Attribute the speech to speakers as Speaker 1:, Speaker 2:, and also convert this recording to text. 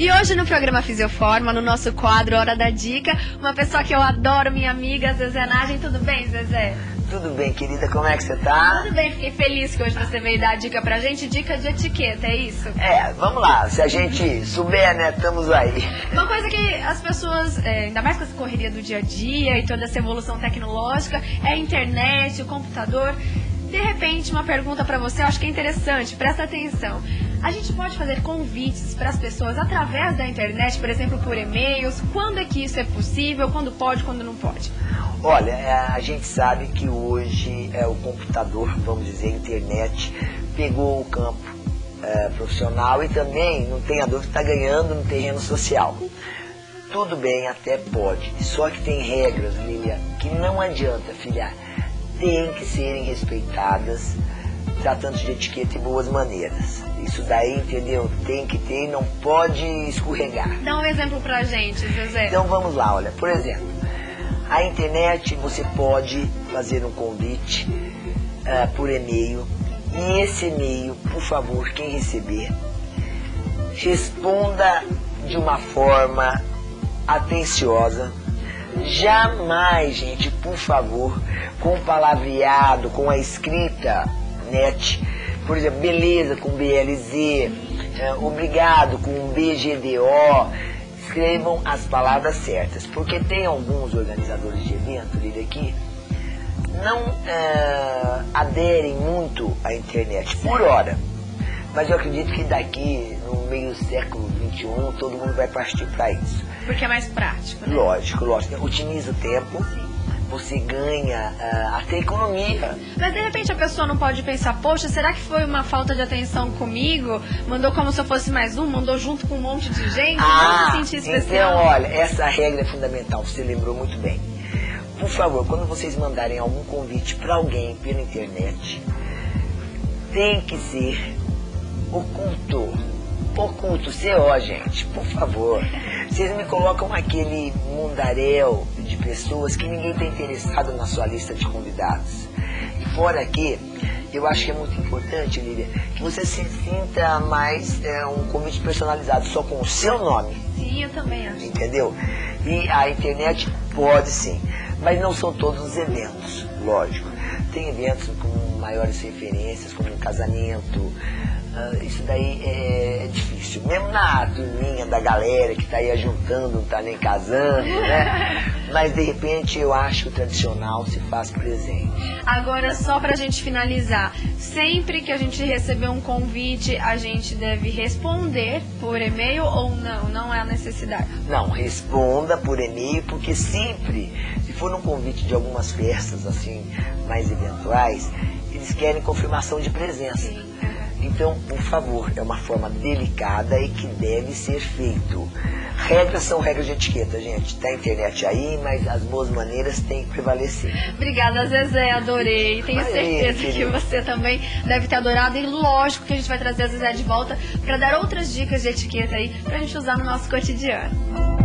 Speaker 1: E hoje no programa Fisioforma, no nosso quadro Hora da Dica, uma pessoa que eu adoro, minha amiga Zezé Nagem. Tudo bem, Zezé?
Speaker 2: Tudo bem, querida, como é que você tá?
Speaker 1: Tudo bem, fiquei feliz que hoje você veio dar dica pra gente, dica de etiqueta, é isso?
Speaker 2: É, vamos lá, se a gente souber, né, estamos aí.
Speaker 1: Uma coisa que as pessoas, é, ainda mais com essa correria do dia a dia e toda essa evolução tecnológica, é a internet, o computador. De repente, uma pergunta pra você, eu acho que é interessante, presta atenção. A gente pode fazer convites para as pessoas através da internet, por exemplo, por e-mails. Quando é que isso é possível? Quando pode, quando não pode?
Speaker 2: Olha, é, a gente sabe que hoje é, o computador, vamos dizer, a internet, pegou o campo é, profissional e também, não tenha dúvida, está ganhando no terreno social. Tudo bem, até pode. Só que tem regras, Lilia, que não adianta, filha. Tem que serem respeitadas, tratando de etiqueta e boas maneiras. Isso daí, entendeu? Tem que ter, não pode escorregar.
Speaker 1: Dá um exemplo pra gente, Zezé.
Speaker 2: Então vamos lá, olha, por exemplo, a internet você pode fazer um convite uh, por e-mail e esse e-mail, por favor, quem receber, responda de uma forma atenciosa. Jamais, gente, por favor, com palavreado, com a escrita net, por exemplo, beleza com BLZ, é, obrigado com BGDO, escrevam as palavras certas, porque tem alguns organizadores de evento, Lídia, aqui, não é, aderem muito à internet por hora. Mas eu acredito que daqui, no meio século XXI, todo mundo vai partir para isso.
Speaker 1: Porque é mais prático, né?
Speaker 2: Lógico, lógico. Otimiza o tempo. Você ganha uh, até economia.
Speaker 1: Mas de repente a pessoa não pode pensar, poxa, será que foi uma falta de atenção comigo? Mandou como se eu fosse mais um, mandou junto com um monte de gente,
Speaker 2: ah,
Speaker 1: não se sentir especial.
Speaker 2: Então, olha, essa regra é fundamental, você lembrou muito bem. Por favor, quando vocês mandarem algum convite para alguém pela internet, tem que ser oculto. Oculto, CO, gente, por favor. Vocês me colocam aquele mundaréu de pessoas que ninguém está interessado na sua lista de convidados. E fora aqui, eu acho que é muito importante, Lília, que você se sinta mais é, um convite personalizado só com o seu nome.
Speaker 1: Sim, eu também acho.
Speaker 2: Entendeu? E a internet pode sim, mas não são todos os eventos, lógico. Tem eventos com maiores referências, como um casamento, isso daí é, é, difícil. Mesmo na turminha da galera que está aí juntando, não está nem casando, né? Mas de repente eu acho que o tradicional se faz presente.
Speaker 1: Agora, só para a gente finalizar, sempre que a gente receber um convite, a gente deve responder por e-mail ou não? Não é a necessidade?
Speaker 2: Não, responda por e-mail, porque sempre, se for um convite de algumas festas assim, mais eventuais, eles querem confirmação de presença.
Speaker 1: Sim.
Speaker 2: Então, por favor, é uma forma delicada e que deve ser feito. Regras são regras de etiqueta, gente. Tá a internet aí, mas as boas maneiras têm que prevalecer.
Speaker 1: Obrigada, Zezé, adorei. Tenho certeza que você também deve ter adorado. E lógico que a gente vai trazer a Zezé de volta para dar outras dicas de etiqueta aí pra gente usar no nosso cotidiano.